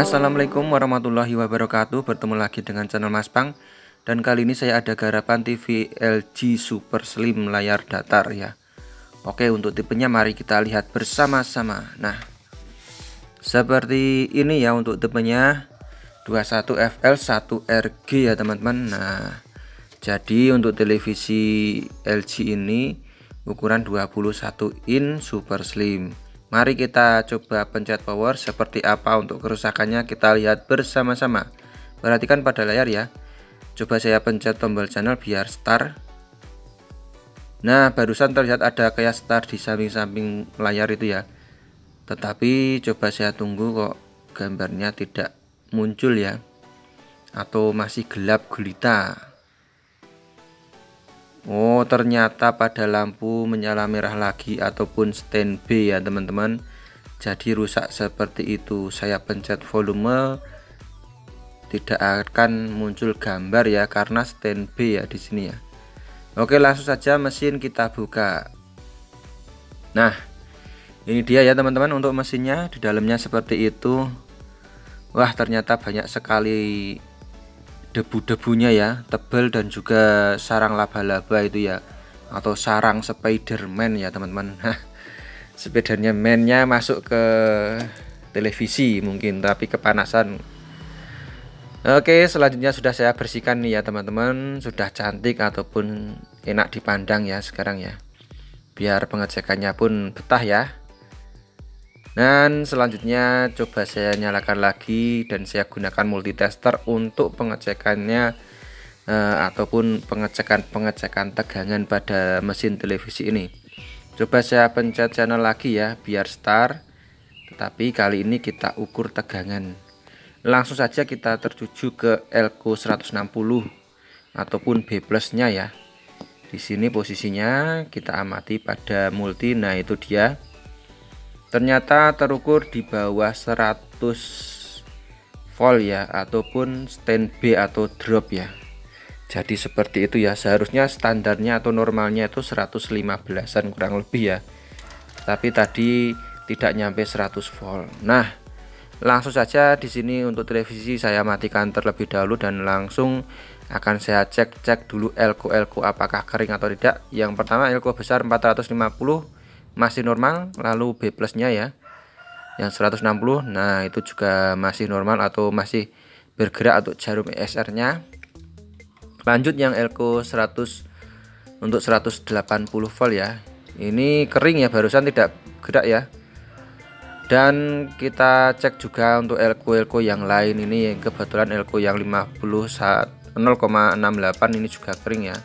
Assalamualaikum warahmatullahi wabarakatuh. Bertemu lagi dengan channel Mas Pang. Dan kali ini saya ada garapan TV LG Super Slim layar datar ya. Oke untuk tipenya mari kita lihat bersama-sama. Nah Seperti ini ya untuk tipenya. 21FL 1RG ya teman-teman. Nah Jadi untuk televisi LG ini Ukuran 21 in Super Slim Mari kita coba pencet power seperti apa untuk kerusakannya kita lihat bersama-sama. Perhatikan pada layar ya. Coba saya pencet tombol channel biar start. Nah, barusan terlihat ada kayak start di samping-samping layar itu ya. Tetapi coba saya tunggu kok gambarnya tidak muncul ya. Atau masih gelap gulita. Oh ternyata pada lampu menyala merah lagi ataupun standby ya teman-teman. Jadi rusak seperti itu. Saya pencet volume tidak akan muncul gambar ya karena standby ya di sini ya. Oke langsung saja mesin kita buka. Nah ini dia ya teman-teman untuk mesinnya. Di dalamnya seperti itu. Wah ternyata banyak sekali debu-debunya ya tebal dan juga sarang laba-laba itu ya atau sarang Spiderman ya teman-teman. Sepedanya mainnya masuk ke televisi mungkin tapi kepanasan. Oke selanjutnya sudah saya bersihkan nih ya teman-teman. Sudah cantik ataupun enak dipandang ya sekarang ya. Biar pengecekannya pun betah ya dan selanjutnya coba saya nyalakan lagi dan saya gunakan multitester untuk pengecekannya eh, ataupun pengecekan-pengecekan tegangan pada mesin televisi ini. Coba saya pencet channel lagi ya biar start tetapi kali ini kita ukur tegangan. Langsung saja kita tertuju ke Elko 160 ataupun B plusnya ya. Di sini posisinya kita amati pada multi. Nah itu dia ternyata terukur di bawah 100 volt ya ataupun standby atau drop ya. Jadi seperti itu ya seharusnya standarnya atau normalnya itu 115an kurang lebih ya. Tapi tadi tidak nyampe 100 volt. Nah langsung saja di sini untuk televisi saya matikan terlebih dahulu dan langsung akan saya cek-cek dulu elko elko apakah kering atau tidak. Yang pertama elko besar 450 masih normal lalu B plusnya ya yang 160 nah itu juga masih normal atau masih bergerak untuk jarum ESR nya lanjut yang Elko 100 untuk 180 volt ya. Ini kering ya barusan tidak gerak ya. Dan kita cek juga untuk Elko Elko yang lain ini kebetulan Elko yang 50 0,68 ini juga kering ya.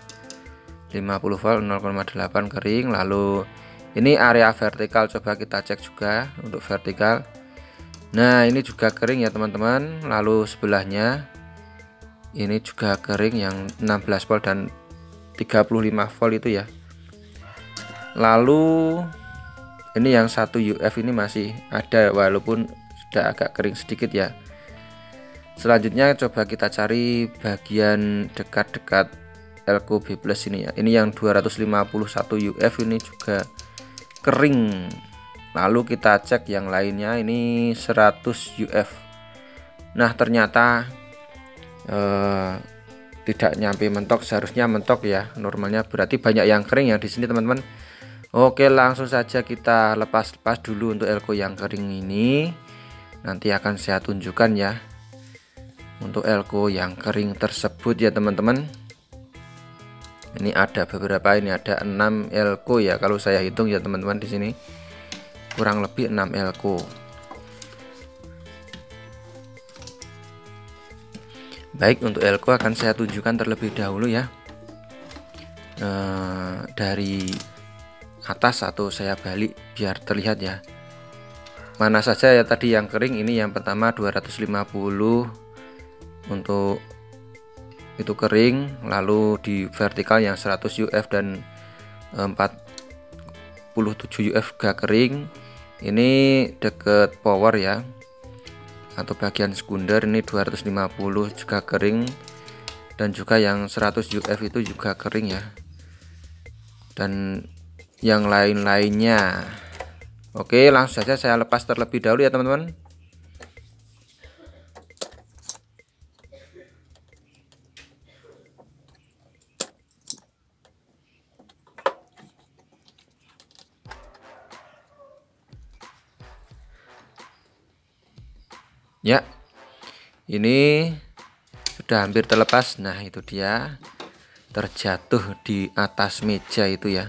50 volt 0,8 kering lalu ini area vertikal coba kita cek juga untuk vertikal. Nah ini juga kering ya teman-teman. Lalu sebelahnya ini juga kering yang 16 volt dan 35 volt itu ya. Lalu ini yang satu UF ini masih ada walaupun sudah agak kering sedikit ya. Selanjutnya coba kita cari bagian dekat-dekat Elko B plus ini ya. Ini yang 251 UF ini juga kering. Lalu kita cek yang lainnya ini 100 UF nah ternyata eh, tidak nyampe mentok seharusnya mentok ya normalnya. Berarti banyak yang kering ya di sini teman-teman. Oke langsung saja kita lepas-lepas dulu untuk elko yang kering ini. Nanti akan saya tunjukkan ya untuk elko yang kering tersebut ya teman-teman ini ada beberapa ini ada 6 elko ya. Kalau saya hitung ya teman-teman di sini kurang lebih 6 elko. Baik untuk elko akan saya tunjukkan terlebih dahulu ya. E, dari atas atau saya balik biar terlihat ya. Mana saja ya tadi yang kering ini yang pertama 250 untuk itu kering lalu di vertikal yang 100 UF dan 47 UF gak kering. Ini deket power ya atau bagian sekunder. Ini 250 juga kering dan juga yang 100 UF itu juga kering ya. Dan yang lain-lainnya. Oke langsung saja saya lepas terlebih dahulu ya teman-teman ya. Ini sudah hampir terlepas. Nah itu dia. Terjatuh di atas meja itu ya.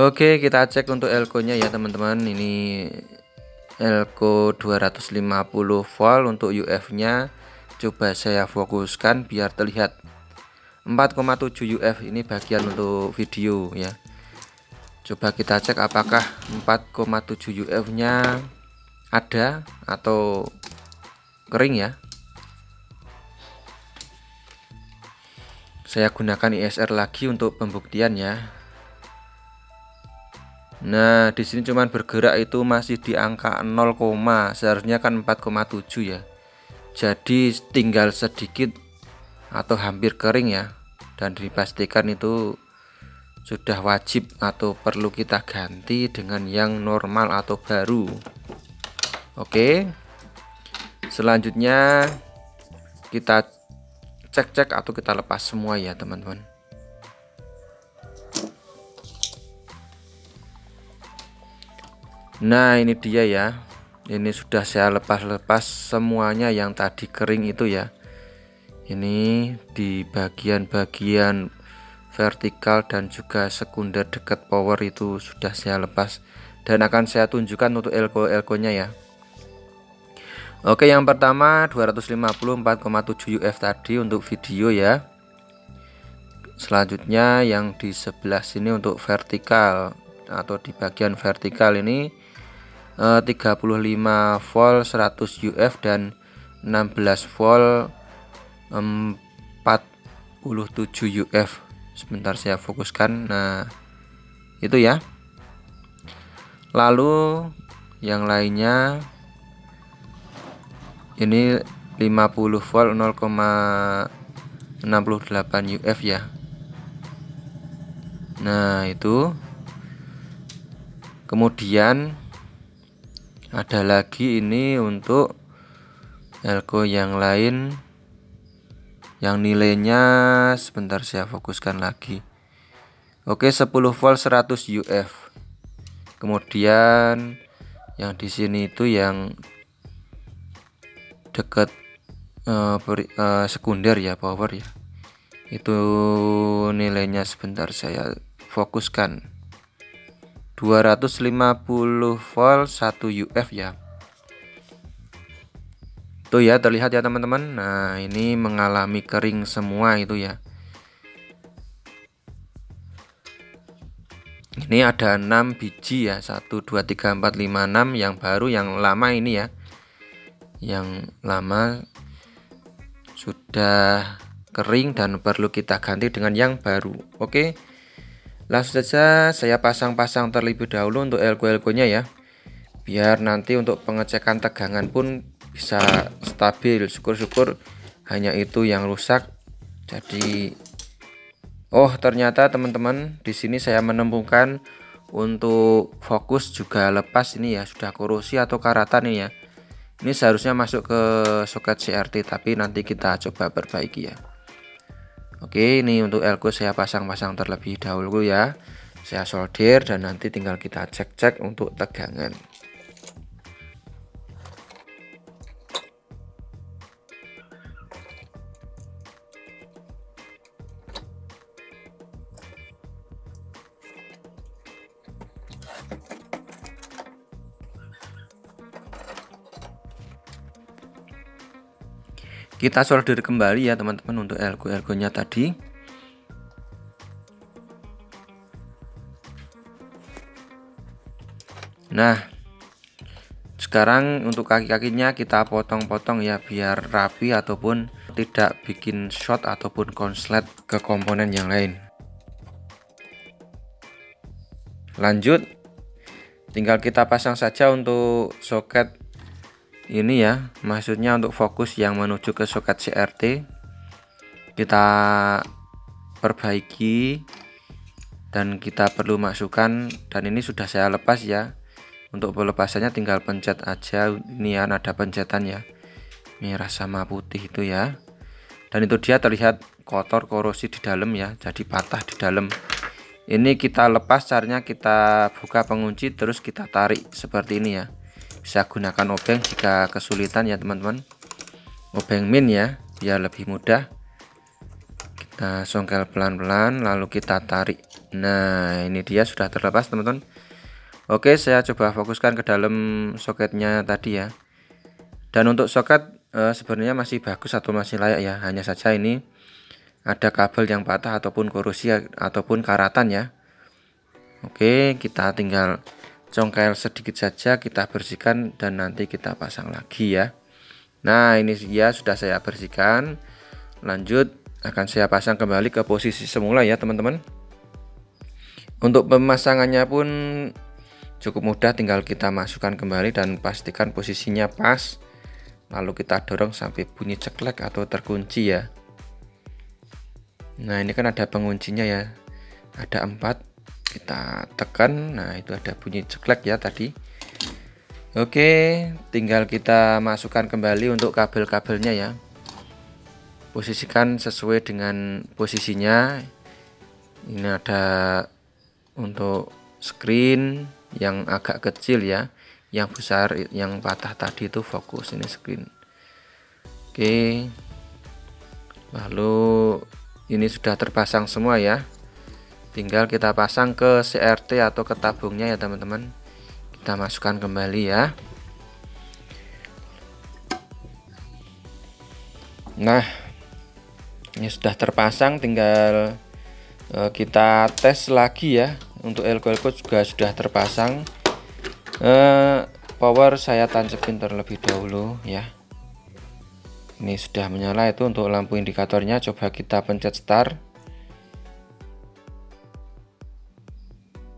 Oke kita cek untuk elko nya ya teman-teman. Ini elko 250 volt untuk UF nya coba saya fokuskan biar terlihat. 4,7 UF ini bagian untuk video ya. Coba kita cek apakah 4,7 UF nya ada atau kering ya. Saya gunakan ISR lagi untuk pembuktian ya. Nah di sini cuman bergerak itu masih di angka 0, seharusnya kan 4,7 ya. Jadi tinggal sedikit atau hampir kering ya. Dan dipastikan itu sudah wajib atau perlu kita ganti dengan yang normal atau baru. Oke selanjutnya kita cek-cek atau kita lepas semua ya teman-teman. Nah ini dia ya. Ini sudah saya lepas-lepas semuanya yang tadi kering itu ya. Ini di bagian-bagian vertikal dan juga sekunder dekat power itu sudah saya lepas. Dan akan saya tunjukkan untuk elko-elko nya ya Oke yang pertama 254,7 UF tadi untuk video ya. Selanjutnya yang di sebelah sini untuk vertikal atau di bagian vertikal ini eh, 35 volt 100 UF dan 16 volt 47 UF sebentar saya fokuskan. Nah itu ya. Lalu yang lainnya ini 50 volt 0,68 UF ya. Nah itu. Kemudian ada lagi ini untuk elko yang lain yang nilainya sebentar saya fokuskan lagi. Oke 10 volt 100 UF kemudian yang di sini itu yang dekat uh, uh, sekunder ya power ya. Itu nilainya sebentar saya fokuskan. 250 volt 1 UF ya. Tuh ya terlihat ya teman-teman. Nah ini mengalami kering semua itu ya. Ini ada 6 biji ya 1 2 3 4 5 6 yang baru yang lama ini ya yang lama sudah kering dan perlu kita ganti dengan yang baru. Oke langsung saja saya pasang-pasang terlebih dahulu untuk elko-elko nya ya. Biar nanti untuk pengecekan tegangan pun bisa stabil. Syukur-syukur hanya itu yang rusak. Jadi oh ternyata teman-teman di sini saya menemukan untuk fokus juga lepas ini ya. Sudah korosi atau karatan ini ya ini seharusnya masuk ke soket CRT tapi nanti kita coba perbaiki ya. Oke ini untuk elko saya pasang-pasang terlebih dahulu ya. Saya solder dan nanti tinggal kita cek-cek untuk tegangan kita solder kembali ya teman-teman untuk elko nya tadi. Nah sekarang untuk kaki-kakinya kita potong-potong ya biar rapi ataupun tidak bikin short ataupun konslet ke komponen yang lain. Lanjut tinggal kita pasang saja untuk soket ini ya maksudnya untuk fokus yang menuju ke soket CRT kita perbaiki dan kita perlu masukkan dan ini sudah saya lepas ya. Untuk pelepasannya tinggal pencet aja ini ya ada pencetan ya. Merah sama putih itu ya. Dan itu dia terlihat kotor korosi di dalam ya jadi patah di dalam. Ini kita lepas caranya kita buka pengunci terus kita tarik seperti ini ya bisa gunakan obeng jika kesulitan ya teman-teman. Obeng min ya biar lebih mudah. Kita songkel pelan-pelan lalu kita tarik. Nah ini dia sudah terlepas teman-teman. Oke saya coba fokuskan ke dalam soketnya tadi ya. Dan untuk soket e, sebenarnya masih bagus atau masih layak ya. Hanya saja ini ada kabel yang patah ataupun korosi ataupun karatan ya. Oke kita tinggal congkel sedikit saja kita bersihkan dan nanti kita pasang lagi ya. Nah ini ya sudah saya bersihkan. Lanjut akan saya pasang kembali ke posisi semula ya teman-teman. Untuk pemasangannya pun cukup mudah tinggal kita masukkan kembali dan pastikan posisinya pas. Lalu kita dorong sampai bunyi ceklek atau terkunci ya. Nah ini kan ada penguncinya ya. Ada empat kita tekan. Nah itu ada bunyi ceklek ya tadi. Oke tinggal kita masukkan kembali untuk kabel-kabelnya ya. Posisikan sesuai dengan posisinya. Ini ada untuk screen yang agak kecil ya. Yang besar yang patah tadi itu fokus ini screen. Oke. Lalu ini sudah terpasang semua ya tinggal kita pasang ke CRT atau ke tabungnya ya teman-teman. Kita masukkan kembali ya. Nah ini sudah terpasang tinggal uh, kita tes lagi ya. Untuk elko-elko juga sudah terpasang. Uh, power saya tancapin terlebih dahulu ya. Ini sudah menyala itu untuk lampu indikatornya. Coba kita pencet start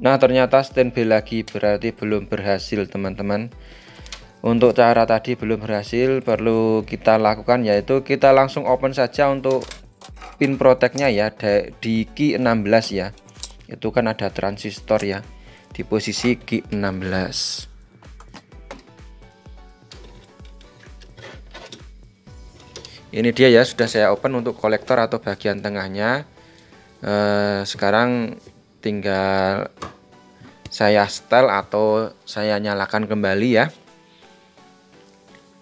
nah ternyata standby lagi berarti belum berhasil teman-teman. Untuk cara tadi belum berhasil perlu kita lakukan yaitu kita langsung open saja untuk pin protectnya ya di key 16 ya. Itu kan ada transistor ya di posisi key 16 ini dia ya sudah saya open untuk kolektor atau bagian tengahnya. Eh, sekarang tinggal saya setel atau saya nyalakan kembali ya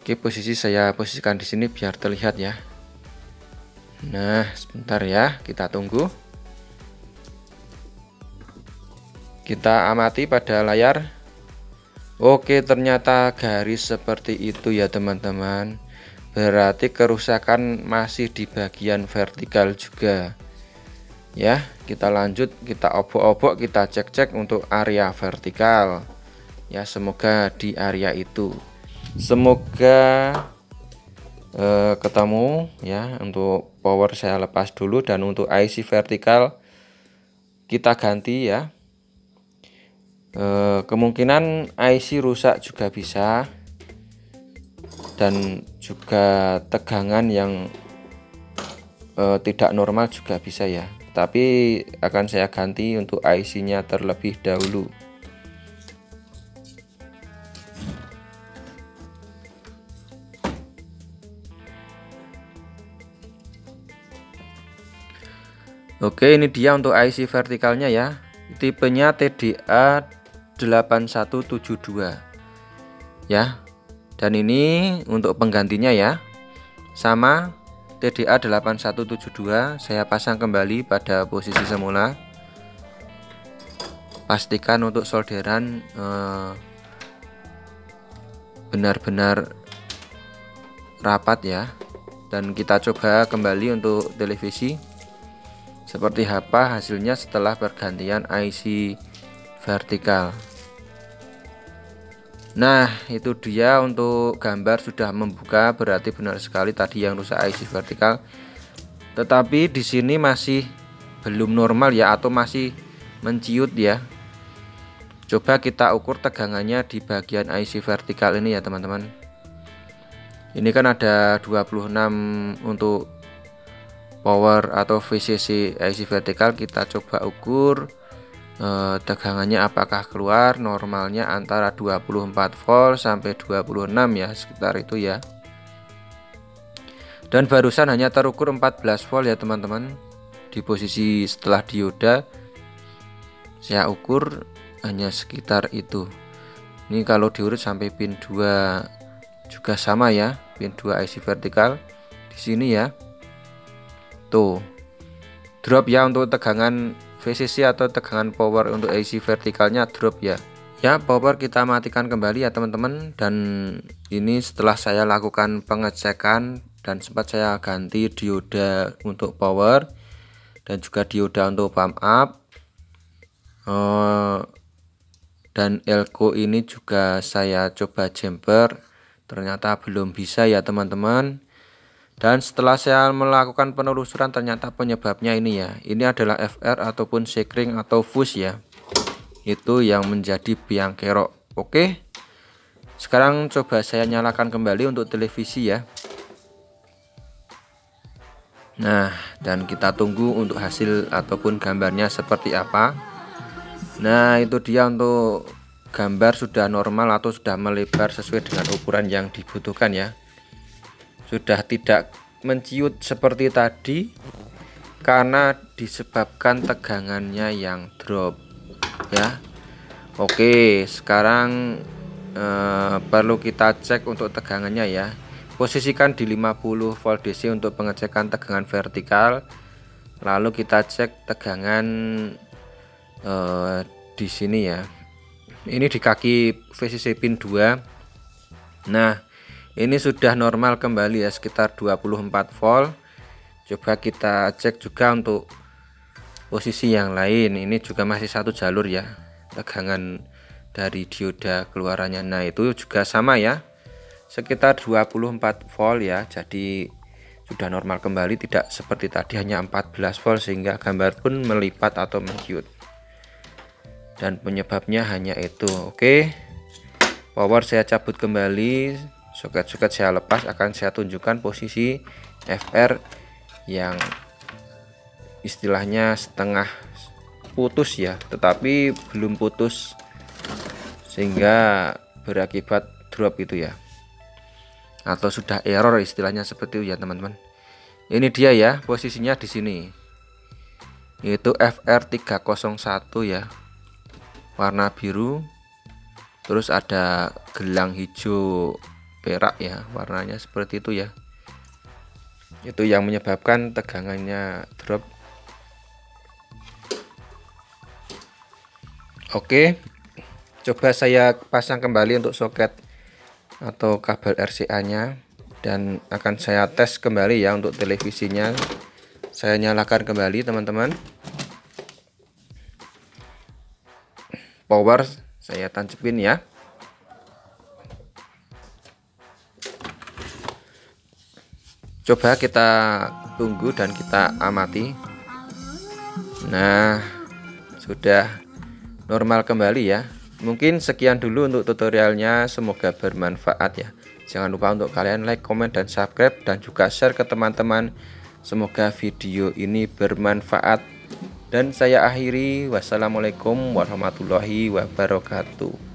Oke posisi saya posisikan di sini biar terlihat ya Nah, sebentar ya, kita tunggu. Kita amati pada layar. Oke, ternyata garis seperti itu ya, teman-teman. Berarti kerusakan masih di bagian vertikal juga. Ya, kita lanjut, kita obok-obok, kita cek-cek untuk area vertikal. Ya, semoga di area itu. Semoga eh, ketemu ya untuk power saya lepas dulu dan untuk IC vertikal kita ganti ya eh, kemungkinan IC rusak juga bisa dan juga tegangan yang eh, tidak normal juga bisa ya tapi akan saya ganti untuk IC nya terlebih dahulu. Oke ini dia untuk IC vertikalnya ya. Tipenya TDA 8172 ya. Dan ini untuk penggantinya ya. Sama TDA 8172 saya pasang kembali pada posisi semula. Pastikan untuk solderan eh, benar-benar eh, rapat ya. Dan kita coba kembali untuk televisi. Seperti apa hasilnya setelah pergantian IC vertikal Nah itu dia untuk gambar sudah membuka berarti benar sekali tadi yang rusak IC vertikal. Tetapi di sini masih belum normal ya atau masih menciut ya. Coba kita ukur tegangannya di bagian IC vertikal ini ya teman-teman. Ini kan ada 26 untuk power atau VCC IC vertikal. Kita coba ukur eh, tegangannya apakah keluar? Normalnya antara 24 volt sampai 26 ya sekitar itu ya. Dan barusan hanya terukur 14 volt ya teman-teman. Di posisi setelah dioda saya ukur hanya sekitar itu. Ini kalau diurut sampai pin 2 juga sama ya pin 2 IC vertikal. Di sini ya. Tuh. Drop ya untuk tegangan VCC atau tegangan power untuk IC vertikalnya drop ya. Ya power kita matikan kembali ya teman-teman. Dan ini setelah saya lakukan pengecekan dan sempat saya ganti dioda untuk power dan juga dioda untuk pump up. Uh, dan elko ini juga saya coba jumper ternyata belum bisa ya teman-teman dan setelah saya melakukan penelusuran ternyata penyebabnya ini ya. Ini adalah FR ataupun sekring atau fuse ya. Itu yang menjadi biang kerok. Oke. Sekarang coba saya nyalakan kembali untuk televisi ya. Nah dan kita tunggu untuk hasil ataupun gambarnya seperti apa. Nah itu dia untuk gambar sudah normal atau sudah melebar sesuai dengan ukuran yang dibutuhkan ya sudah tidak menciut seperti tadi karena disebabkan tegangannya yang drop ya. Oke sekarang eh, perlu kita cek untuk tegangannya ya. Posisikan di 50 volt DC untuk pengecekan tegangan vertikal. Lalu kita cek tegangan eh, di sini ya. Ini di kaki VCC pin 2 nah ini sudah normal kembali ya sekitar 24 volt. Coba kita cek juga untuk posisi yang lain. Ini juga masih satu jalur ya tegangan dari dioda keluarannya. Nah itu juga sama ya sekitar 24 volt ya. Jadi sudah normal kembali tidak seperti tadi hanya 14 volt sehingga gambar pun melipat atau mengiut dan penyebabnya hanya itu. Oke power saya cabut kembali soket-soket saya lepas akan saya tunjukkan posisi FR yang istilahnya setengah putus ya tetapi belum putus sehingga berakibat drop itu ya. Atau sudah error istilahnya seperti itu ya teman-teman. Ini dia ya posisinya di sini. Yaitu FR301 ya. Warna biru terus ada gelang hijau perak ya warnanya seperti itu ya. Itu yang menyebabkan tegangannya drop. Oke coba saya pasang kembali untuk soket atau kabel RCA nya dan akan saya tes kembali ya untuk televisinya. Saya nyalakan kembali teman-teman. Power saya tancapin ya coba kita tunggu dan kita amati. Nah sudah normal kembali ya. Mungkin sekian dulu untuk tutorialnya. Semoga bermanfaat ya. Jangan lupa untuk kalian like comment dan subscribe. Dan juga share ke teman-teman. Semoga video ini bermanfaat. Dan saya akhiri. Wassalamualaikum warahmatullahi wabarakatuh